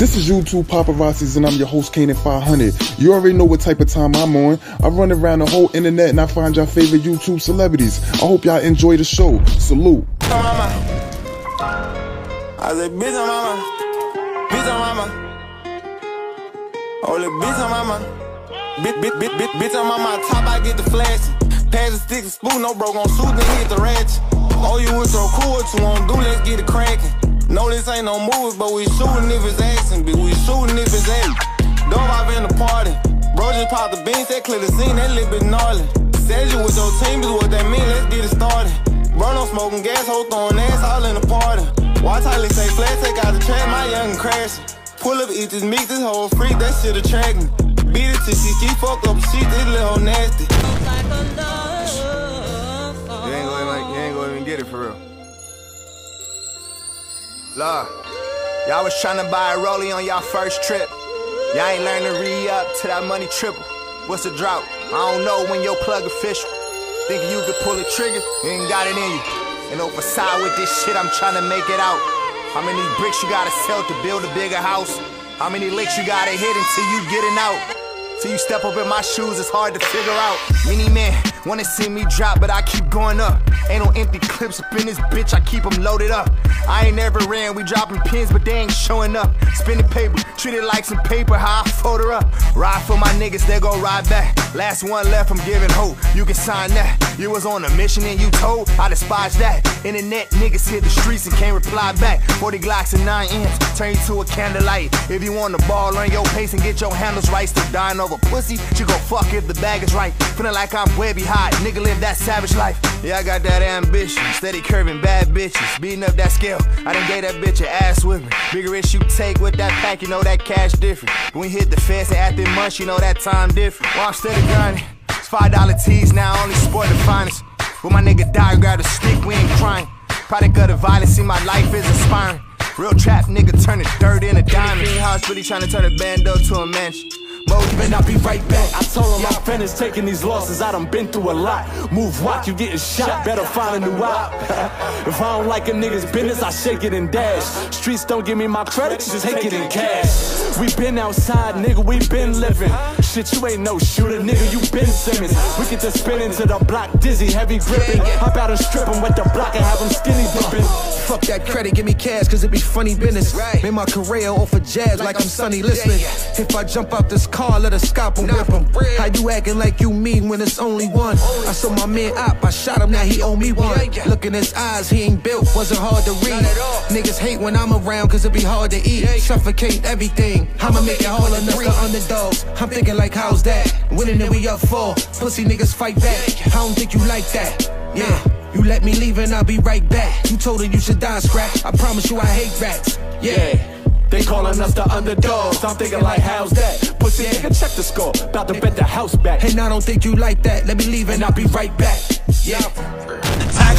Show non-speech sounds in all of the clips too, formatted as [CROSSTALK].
This is YouTube Paparazzis and I'm your host Kanan 500. You already know what type of time I'm on. I run around the whole internet and I find you your favorite YouTube celebrities. I hope y'all enjoy the show. Salute. Mama. I said, bitch mind. Bitch mind. Only bitch mind. Bitch, bitch, bitch, bitch, bitch on my. Top, I get the flash. Pass the stick and spoon, no bro, gon' shoot, then hit the ratchet. Oh, you was so cool, what you wanna do, let's get it crackin'. No, this ain't no movies, but we shootin' if it's action, bitch. We shootin' if it's action. Dove off in the party. Bro just popped the beans, that clear the scene, that little bit gnarly. Said you with your team is what that mean, let's get it started. Bro, no smoking gas, hoe throwing ass all in the party. Watch how they say flat, take out the track, my young crashing. Pull up, eat this meat, this whole freak, that shit attract me. Beat it till she keep fuck up shit, this little nasty. You ain't gonna even, you ain't gonna even get it for real. Lord, y'all was tryna buy a rollie on y'all first trip. Y'all ain't learned to re up to that money triple. What's the drought? I don't know when your plug official. Thinking you could pull a trigger, you ain't got it in you. And over side with this shit, I'm tryna make it out. How many bricks you gotta sell to build a bigger house? How many licks you gotta hit until you getting out? Till you step up in my shoes, it's hard to figure out. Many men wanna see me drop, but I keep going up. Ain't no empty clips up in this bitch, I keep them loaded up. I ain't never ran, we dropping pins, but they ain't showing up. Spinning paper, treat it like some paper, how I fold her up. Ride for my niggas, they go ride back. Last one left, I'm giving hope. You can sign that. You was on a mission and you told, I despise that. Internet niggas hit the streets and can't reply back. 40 Glocks and 9 inch, turn you to a candlelight. If you want the ball, learn your pace and get your handles right. Still dying over pussy, she gon' fuck if the bag is right. Feeling like I'm webby high, nigga live that savage life. Yeah, I got that ambition, steady curving bad bitches, beating up that scale. I done gave that bitch an ass with me. Bigger risk you take with that pack, you know that cash different. When we hit the fence and after months, you know that time different. While I'm steady grinding, it's five dollar tees now, only sport the finest. When my nigga die, grab a stick, we ain't crying. Product of the violence, see my life is inspiring. Real trap nigga turning dirt into diamond. King house really trying to turn a bando to a mansion. Mode Man, I'll be right back. I told him I'm finished taking these losses. I done been through a lot. Move walk, you getting shot. Better find a new op. [LAUGHS] if I don't like a nigga's business, I shake it and dash. Streets don't give me my credit, just take it in cash. We been outside, nigga, we been living. Shit, you ain't no shooter, nigga, you Ben Simmons. We get to spin into the block, dizzy, heavy gripping. Hop out and strip him with the block and have him skinny dipping. Fuck that credit, give me cash, cause it be funny business. Made my career off of jazz like I'm Sonny Liston. If I jump out this car, let a scalpel whip him. How you acting like you mean when it's only one? I saw my man up, I shot him, now he owe me one. Look in his eyes, he ain't built, wasn't hard to read. Niggas hate when I'm around, cause it be hard to eat. Suffocate everything, I'ma make it hard enough the underdogs. I'm thinking like, how's that? Winning and we up for. Pussy niggas fight back. I don't think you like that. Yeah. You let me leave and I'll be right back. You told her you should die, scratch. I promise you I hate rats. Yeah. They calling us the underdogs. I'm thinking like, how's that? Pussy nigga, check the score. About to bet the house back. And I don't think you like that. Let me leave and I'll be right back. Yeah.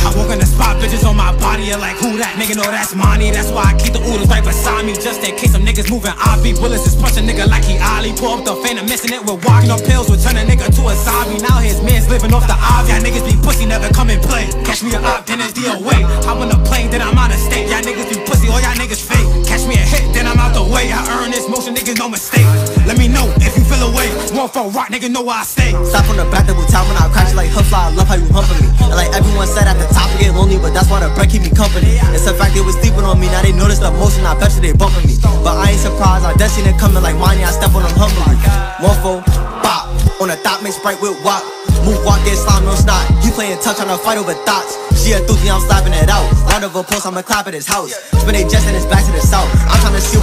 I walk in the spot, bitches on my body, you're like, who that nigga know that's money? That's why I keep the oodles right beside me, just in case some niggas moving. I be Willis is punching nigga like he Ali. Pull up the and missing it with walking on pills, with turn a nigga to a zombie. Now his man's living off the obs. Yeah, niggas be pussy, never come and play. Catch me a op, then it's the away. I'm rock, nigga know where I stay. Stop on the back double top when I crash like Huffla. I love how you humping me. And like everyone said at the top, I get lonely, but that's why the bread keep me company. It's the fact they was sleeping on me, now they notice the motion. I bet you they bumping me. But I ain't surprised, I destiny coming like money. I step on them humbly. One for bop on the thought make sprite with wop. Move walk, get slime, no snot. You playing touch on a fight over thoughts. She a doozy, I'm slapping it out. Round of applause, I'ma clap at his house. Spin they just in his back to the south. I'm trying to see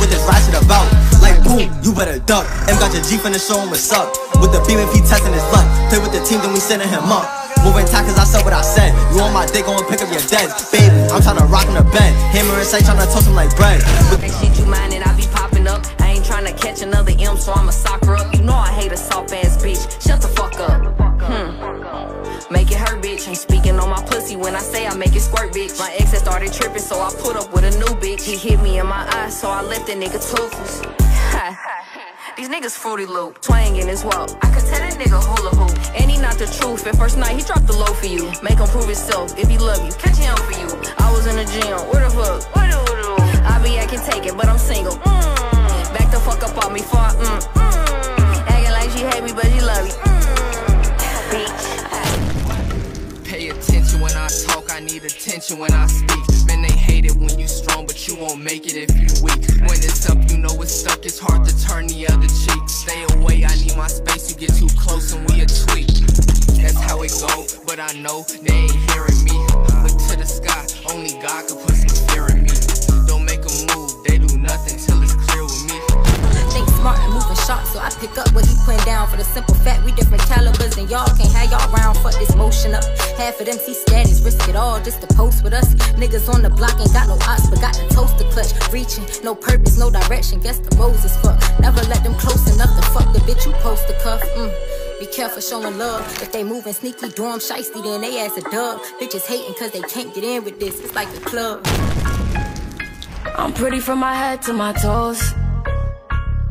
boom, you better duck. M got your G finna show him what's up. With the beam if he testing his luck. Play with the team, then we sending him up. Moving tight cause I said what I said. You on my dick, go and pick up your dead. Baby, I'm trying to rock in the bed. Hammer and trying to toast him like bread. With That shit you mindin', I be popping up. I ain't tryna catch another M, so I'ma sock her up. You know I hate a soft ass bitch. Shut the fuck up. Hmm. Make it hurt, bitch. Ain't speaking on my pussy when I say I make it squirt, bitch. My ex had started tripping, so I put up with a new bitch. He hit me in my eyes, so I left the nigga toothless. These niggas fruity loop, twangin' as well. I could tell a nigga hula hoop, and he not the truth. At first night, he dropped the low for you. Make him prove himself if he love you. Catch him for you. I was in the gym, where the fuck? Where the, where I be acting take it, but I'm single. Mm. Back the fuck up on me for mm. mm. Acting like she hate me, but she love me. Watching when I speak. Man, they hate it when you strong, but you won't make it if you weak. When it's up, you know it's stuck. It's hard to turn the other cheek. Stay away, I need my space. You get too close and we a tweak. That's how it go, but I know they ain't hearing me. Look to the sky, only God can put some fear in me. Half of them see status, risk it all just to post with us. Niggas on the block ain't got no ops, but got the toaster clutch. Reaching, no purpose, no direction. Guess the rose is fuck. Never let them close enough to fuck the bitch you post the cuff. Mm. Be careful showing love. If they moving sneaky, dorm shiesty, then they ass a dub. Bitches hating cause they can't get in with this. It's like a club. I'm pretty from my head to my toes.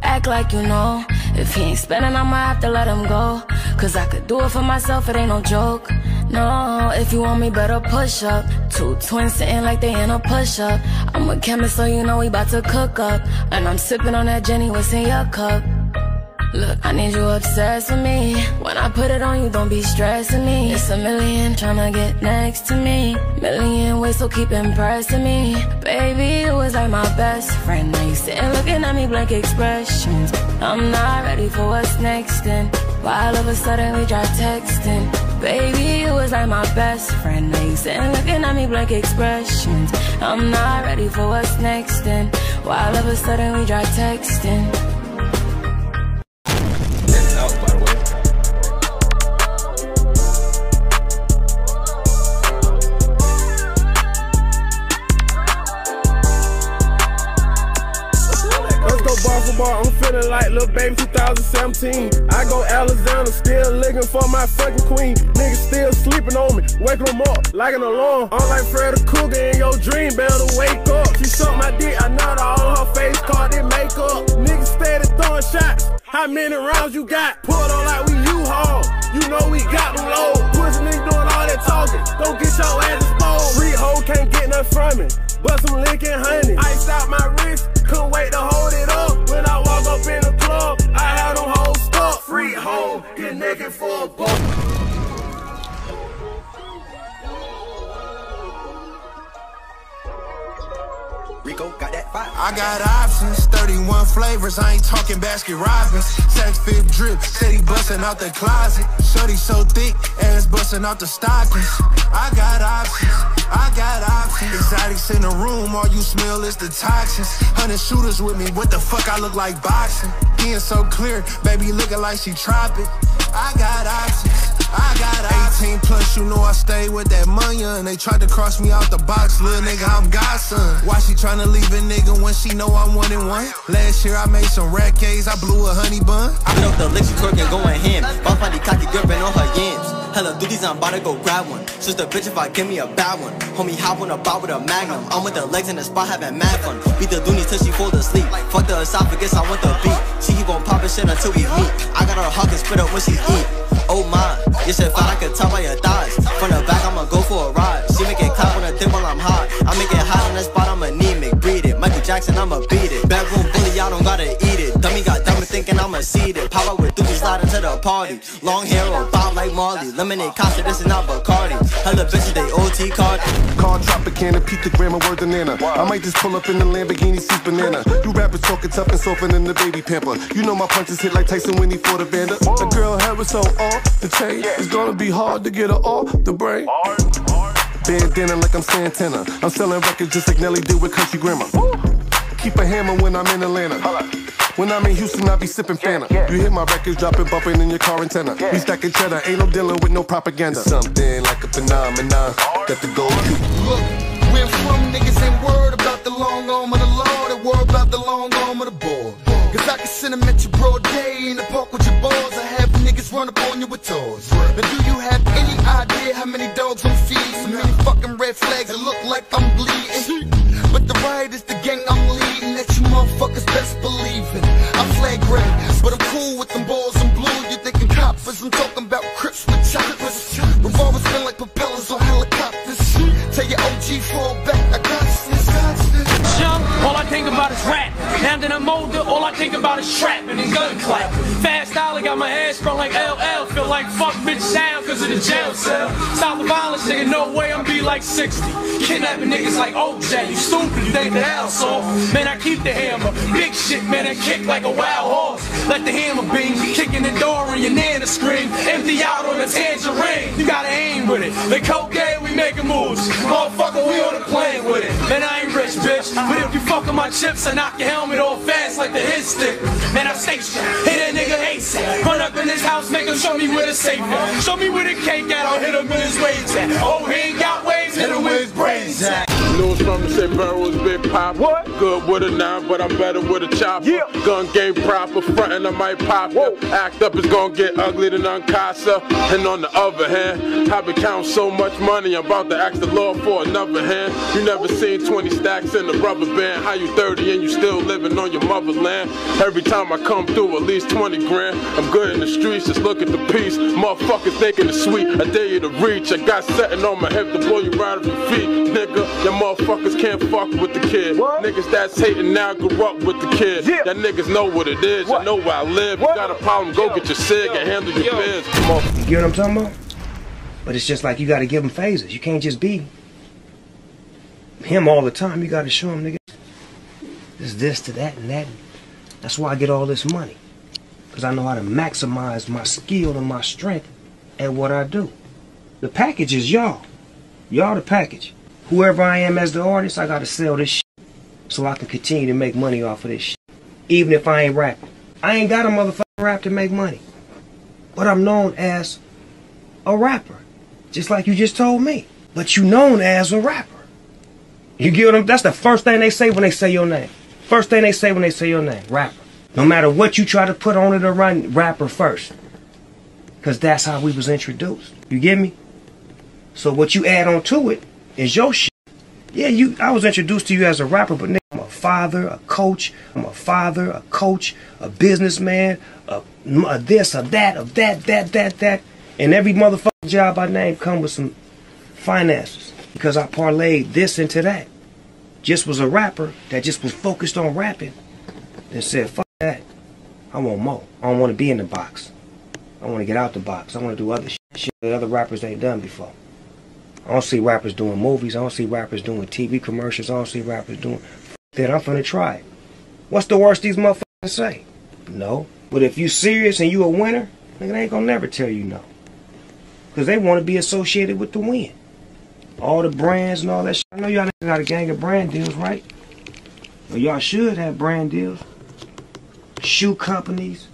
Act like you know. If he ain't spending, I'ma have to let him go. Cause I could do it for myself, it ain't no joke. No, if you want me, better push up. Two twins sitting like they in a push up. I'm a chemist, so you know we to cook up. And I'm sipping on that Jenny, what's in your cup? Look, I need you obsessed with me. When I put it on you, don't be stressing me. It's a million tryna get next to me. Million ways, so keep impressing me. Baby, you was like my best friend. Now you sitting looking at me blank expressions. I'm not ready for what's next. And why all of a sudden we try texting? Baby, you was like my best friend. Now you sitting looking at me blank expressions. I'm not ready for what's next. And why all of a sudden we try texting? Lil Baby 2017. I go Alexander, still looking for my fucking queen. Niggas still sleeping on me, waking them up like an alarm. I'm like Freddy Krueger in your dream, better wake up. She sucked my dick, I nut all her face, called it makeup. Niggas steady throwing shots. How many rounds you got? Pulled on like we U-Haul. You know we got them low. Pussy niggas doing all that talking. Don't get your ass exposed. Free hoe can't get nothing from me. But some licking honey. Iced out my wrist. Couldn't wait to hold it up. Hoe, get naked for a buck. Got that fire. I got options, 31 flavors, I ain't talking Baskin Robbins. Sex fit drip, steady busting out the closet. Shorty so thick, ass busting out the stockings. I got options, I got options. Exotics in the room, all you smell is the toxins. Hundred shooters with me, what the fuck I look like boxing? Being so clear, baby looking like she tropic. I got options. I got 18 plus, you know I stay with that money. And they tried to cross me out the box, little nigga, I'm godson. Why she tryna leave a nigga when she know I'm one and one? Last year I made some rat K's, I blew a honey bun. I been up the licks, twerking, going ham. Bump on the cocky gripping on her yams. Hella duties, I'm about to go grab one. Sister bitch if I give me a bad one. Homie hop on a bar with a magnum. I'm with the legs in the spot having mad fun. Beat the doonies till she fall asleep. Fuck the esophagus, I want the beat. She keep on popping shit until we meet. I got her hawk and spit up when she eat. Oh my, you should I can tell by your thighs. From the back, I'ma go for a ride. She make it clap on the dick while I'm hot. I make it hot on the spot, I'm anemic. Breed it. Michael Jackson, I'ma beat it. Bedroom bully, I don't gotta eat I'ma seed it. Power with dookie slide into the party. Long hair or bob like Marley. Lemonade Costa, this is not Bacardi. Hella bitches, they OT card. Car Tropicana, Pete the Grammar, word banana. I might just pull up in the Lamborghini, see banana. You rappers talking tough and softer than the baby pamper. You know my punches hit like Tyson when he fought Evander. The girl hair was so off the chain. It's gonna be hard to get her off the brain. Bandana like I'm Santana. I'm selling records just like Nelly did with Country Grammar. Keep a hammer when I'm in Atlanta. When I'm in Houston, I be sipping Fanta. You hear my records dropping, bumping in your car antenna. We stacking cheddar, ain't no dealing with no propaganda. It's something like a phenomenon that the gold Look, where from niggas ain't worried about the long arm of the law, they word about the long arm of the ball. Cause I can send them at your broad day in the park with your balls. I have niggas run up on you with toys. Now do you have any idea how many dogs I'm feeding? So many fucking red flags that look like I'm bleeding. Like a wild horse. Let the hammer beam, kicking the door and your nana scream. Empty out on a tangerine. You gotta aim with it. The cocaine, we making moves. Motherfucker, we on the plane with it. Man, I ain't rich, bitch. But if you fuck with my chips, I knock your helmet off fast like the hit stick. Man, I stay strapped. Hit that nigga ASAP. Run up in his house, make him show me where the safe at. Show me where the cake at, I'll hit him in his waves at. Oh, he ain't got waves, hit him with his brains at. News from the say barrels big pop. What? Good with a nine, but I'm better with a chopper. Yeah. Gun game proper, frontin' I might pop ya. Act up is gonna get ugly than uncasa. And on the other hand, I been counting so much money, I'm about to ask the Lord for another hand. You never seen 20 stacks in the rubber band. How you 30 and you still living on your motherland? Every time I come through, at least 20 grand. I'm good in the streets, just look at the piece. Motherfuckers thinking it's sweet, I dare you to reach. I got setting on my hip to blow you right off your feet, nigga. Your motherfuckers can't fuck with the kid. Niggas that's hating now grew up with the kid. Yeah. That niggas know what it is. You know where I live. You got a problem, go get your cig and handle your biz. Come on. You get what I'm talking about? But it's just like you got to give them phases. You can't just be him all the time. You got to show him, nigga, this, this to that and that. That's why I get all this money. Because I know how to maximize my skill and my strength at what I do. The package is y'all. Y'all the package. Whoever I am as the artist, I got to sell this shit so I can continue to make money off of this shit. Even if I ain't rapping. I ain't got a motherfucking rap to make money. But I'm known as a rapper. Just like you just told me. But you known as a rapper. You get I'm That's the first thing they say when they say your name. First thing they say when they say your name. Rapper. No matter what you try to put on it or run, rapper first. Cause that's how we was introduced. You get me? So what you add on to it is your shit. Yeah, you I was introduced to you as a rapper, but nigga, I'm a father, a coach, I'm a father, a coach, a businessman, a, a this, a that, of that, that, that, that. And every motherfucking job I name come with some finances. Because I parlayed this into that. Just was a rapper that just was focused on rapping and said, fuck that. I want more. I don't want to be in the box. I want to get out the box. I want to do other shit, that other rappers ain't done before. I don't see rappers doing movies. I don't see rappers doing TV commercials. I don't see rappers doing that. I'm finna try it. What's the worst these motherfuckers say? No. But if you serious and you a winner, nigga, they ain't gonna never tell you no. Cause they want to be associated with the win. All the brands and all that shit. I know y'all got a gang of brand deals, right? Well, y'all should have brand deals. Shoe companies,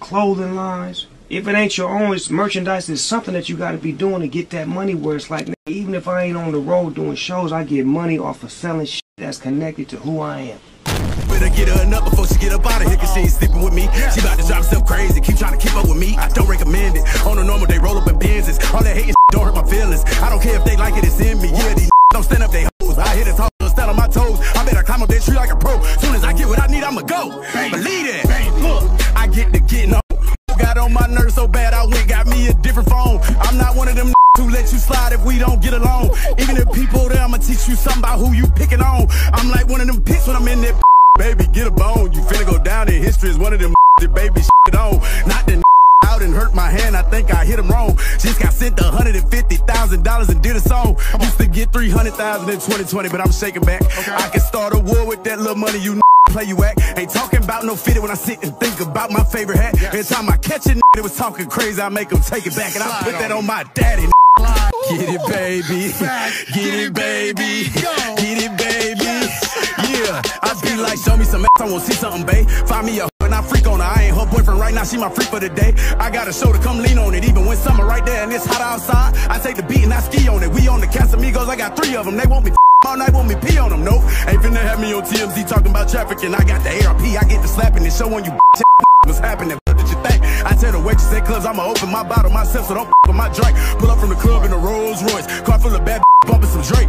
clothing lines. If it ain't your own, it's merchandise. It's something that you got to be doing to get that money. Where it's like, even if I ain't on the road doing shows, I get money off of selling shit that's connected to who I am. Better get her enough before she get up out of here, cause she ain't sleeping with me. She about to drive herself crazy, keep trying to keep up with me. I don't recommend it. On if we don't get along. Even if people there, I'ma teach you something about who you picking on. I'm like one of them pits when I'm in there. [LAUGHS] baby, get a bone. You finna go down in history as one of them [LAUGHS] that baby shit on. Not the [LAUGHS] out and hurt my hand, I think I hit him wrong. Just got sent $150,000 and did a song. Used to get 300000 in 2020, but I'm shaking back. I can start a war with that little money you play you act. Ain't talking about no fitted when I sit and think about my favorite hat. Every time I catch a that was talking crazy, I make him take it back. And I put that on my daddy. Get it, baby. Get it, baby. Get it, baby. Yeah, I be like, show me some ass, I wanna see something, babe. Find me a and I freak on her. I ain't her boyfriend right now, she my freak for the day. I got a show to come lean on it, even when summer right there and it's hot outside. I take the beat and I ski on it. We on the Casamigos, I got three of them. They want me [LAUGHS] all night, want me pee on them. Nope, ain't finna have me on TMZ talking about trafficking. I got the ARP, I get the slapping and showing you [LAUGHS] what's happening. At clubs, I'ma open my bottle myself, so don't with my drink. Pull up from the club in a Rolls Royce, car full of bad bumping some Drake.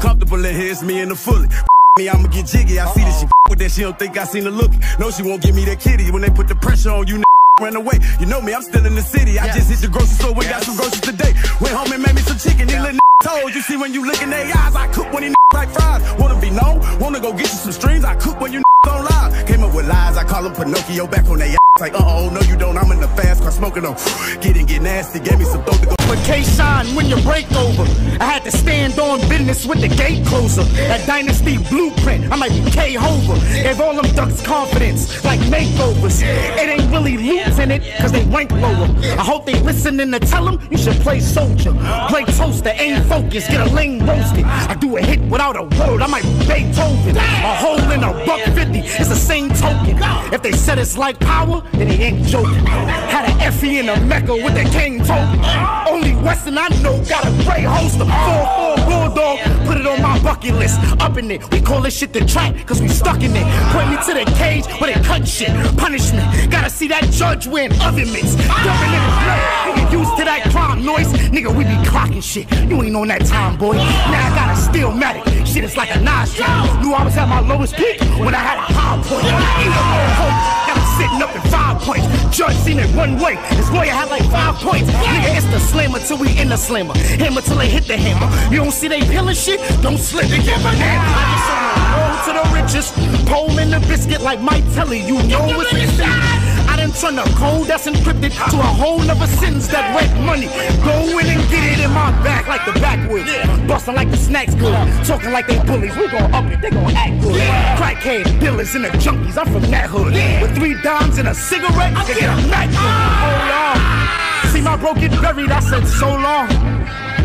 Comfortable in here, it's me in the fully. Me, I'ma get jiggy. I see that she with that, she don't think I seen her look. No, she won't give me that kitty when they put the pressure on you. Run away, you know me, I'm still in the city. I just hit the grocery store, we got some groceries today. Went home and made me some chicken. These little told you see when you look in their eyes. I cook when these like fries. Wanna be known, wanna go get you some streams. I cook when you don't lie. Came up with lies, I call them Pinocchio back on that like, uh oh, no you don't. I'm in the fast car smoking on. Get and get nasty, gave me some throat to go. But K-Shine, when you break over, I had to stand on business with the gate closer. That dynasty blueprint, I might be K-Hover. Gave all them ducks confidence, like makeovers. It ain't really loot in it, cause they rank lower. I hope they listening to tell them you should play soldier. Play toaster, aim focus, get a lane roasted. I do a hit without a word, I might be Beethoven. A hole in a buck 50, it's the same token. If they said it's like power, then he ain't joking. Had an Effie in a Mecca with the king token. Only Western I know got a great holster. 4-4 Bulldog, put it on my bucket list. Up in it, we call this shit the trap, cause we stuck in it. Put me to the cage where they cut shit. Punishment, gotta see that judge win oven mitts. Dumping in his blood, nigga used to that crime noise. Nigga, we be clocking shit. You ain't on that time, boy. Now I got a stillmatic. Shit is like a knife strap. Knew I was at my lowest peak when I had a high point. Up on hope. Now I'm sitting up in five points. Judge seen it one way. This lawyer had like five points. Nigga, it's the slammer till we in the slammer. Hammer till they hit the hammer. You don't see they pillin' shit? Don't slip it. Give a damn. I just on the road to the richest. Pole in the biscuit like Mike Telly. You know it's inside. I done turn a code that's encrypted to a whole nother sentence that rent money. Go in and get it Bustin' like the snacks good. Talking like they bullies. We gon' up it, they gon' act good. Crackhead, dealers, and the junkies. I'm from that hood. With three dimes and a cigarette, they get a Mac Hold on. See my bro get buried, I said so long.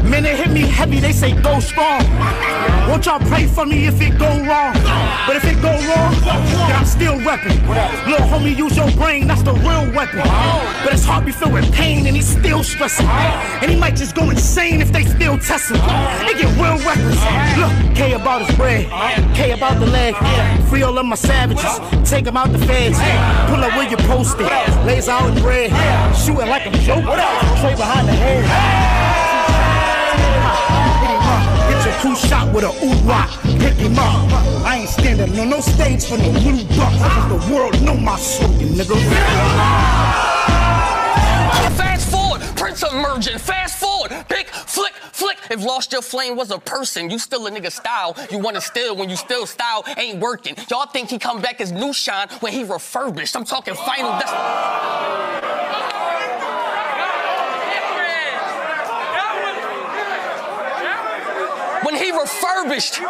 Men, it hit me heavy, they say go strong. Won't y'all pray for me if it go wrong? But if it go wrong, then I'm still reppin'. Little homie, use your brain, that's the real weapon. But his heart be filled with pain and he's still stressing. And he might just go insane if they still test him. They get real reckless. Look, K about his bread, K about the leg. Free all of my savages, take them out the feds. Pull up where you posted, lays out in red. Shooting like a joke, straight behind the head. Your two shot with a rock, pick him up. I ain't standing on no stage for no little bucks. Cause the world know my slogan, nigga. Fast forward, Prince emerging. Fast forward, pick, flick, flick. If Lost Your Flame was a person, you still a nigga style. You wanna steal when you still style ain't working. Y'all think he come back as new shine when he refurbished. I'm talking final. When he refurbished,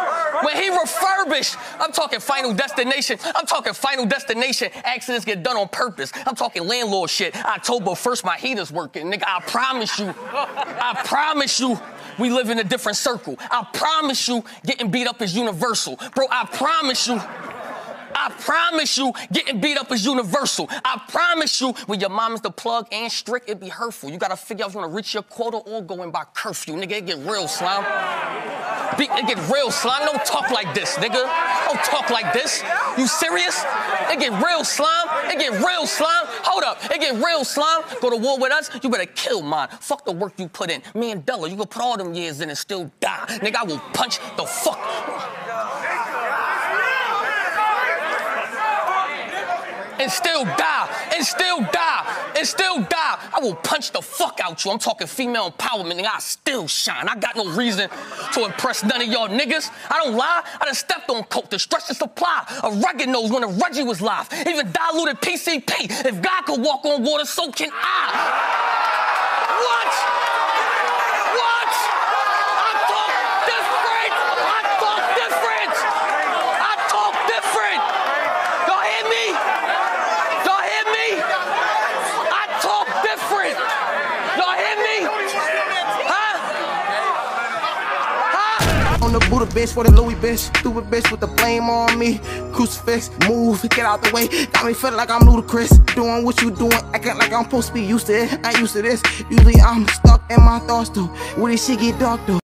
when he refurbished, I'm talking final destination. I'm talking final destination. Accidents get done on purpose. I'm talking landlord shit. October 1st, my heater's working. Nigga, I promise you, I promise you, we live in a different circle. I promise you, getting beat up is universal. Bro, I promise you. I promise you, getting beat up is universal. I promise you, when your mom is the plug and strict, it be hurtful. You gotta figure out if you wanna reach your quota or going by curfew. Nigga, it get real, slime. It get real, slime. Don't talk like this, nigga. Don't talk like this. You serious? It get real, slime. It get real, slime. Hold up. It get real, slime. Go to war with us, you better kill mine. Fuck the work you put in. Mandela, you can put all them years in and still die. Nigga, I will punch the fuck. And still die, and still die, and still die. I will punch the fuck out you. I'm talking female empowerment, and I still shine. I got no reason to impress none of y'all niggas. I don't lie. I done stepped on coke to stretch the supply A rugged nose when a Reggie was live. Even diluted PCP. If God could walk on water, so can I. What? What? I talk different. I talk different. I talk different. Y'all hear me? Y'all hear me? I talk different. Y'all hear me? Huh? On the Buddha bitch for the Louis bitch. Stupid bitch with the blame on me. Crucifix, move, get out the way. Got me feeling like I'm ludicrous. Doing what you doing, acting like I'm supposed to be used to it. I used to this. Usually I'm stuck in my thoughts too. When this shit get dark though.